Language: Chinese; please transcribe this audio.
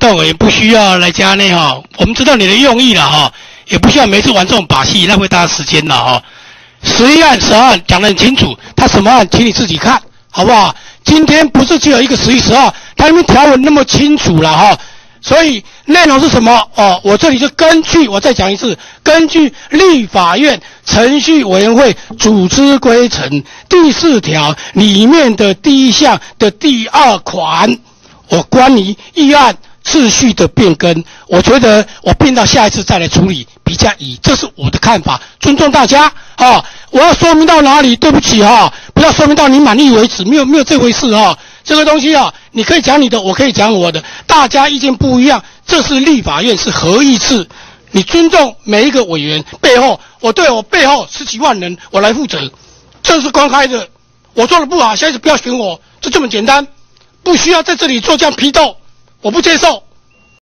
但委员不需要来加内哈，我们知道你的用意了哈，也不需要每次玩这种把戏，浪费大家时间了哈。十一案、十二案讲得很清楚，他什么案，请你自己看好不好？今天不是只有一个十一、十二，他因为条文那么清楚了哈，所以内容是什么？哦，我这里就根据我再讲一次，根据立法院程序委员会组织规程第四条里面的第一项的第二款，我关于议案。秩序的变更，我觉得我变到下一次再来处理比较宜，这是我的看法，尊重大家啊！我要说明到哪里？对不起哈，不要说明到你满意为止，没有没有这回事啊！这个东西啊，你可以讲你的，我可以讲我的，大家意见不一样，这是立法院是合议制，你尊重每一个委员背后，我对我背后十几万人我来负责，这是公开的，我做的不好，下一次不要选我，就这么简单，不需要在这里做这样批斗。我不接受。